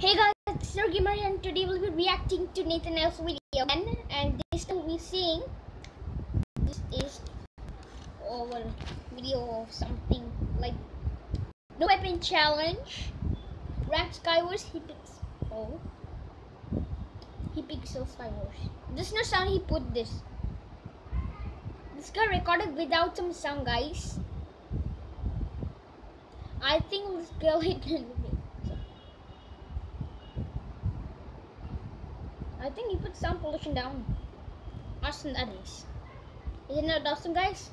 Hey guys, it's Swarup Gamer and today we'll be reacting to Nathan L's video and, and this time we'll be seeing this is our video of something like no weapon challenge. Rank Skywars he picks oh Hypixel Skywars. There's no sound he put this. This guy recorded without some sound guys. I think we'll scale it I think you put sound pollution down. Awesome that is. Isn't that awesome guys?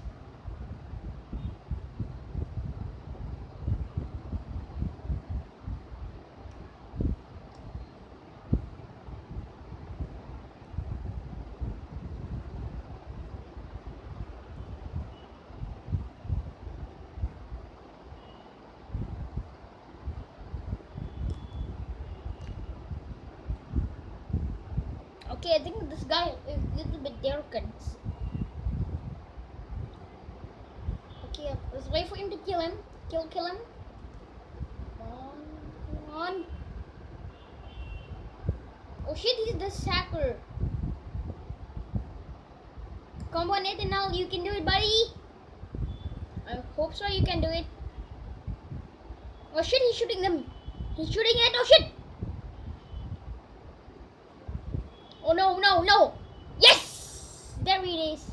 Okay, I think this guy is a little bit darkened. Okay, let's wait for him to kill him. Kill, kill him. Come on, come on. Oh shit, he's the sacker. Come on, now you can do it, buddy. I hope so, you can do it. Oh shit, he's shooting them. He's shooting it. Oh shit. Oh no, no, no! Yes! There it is.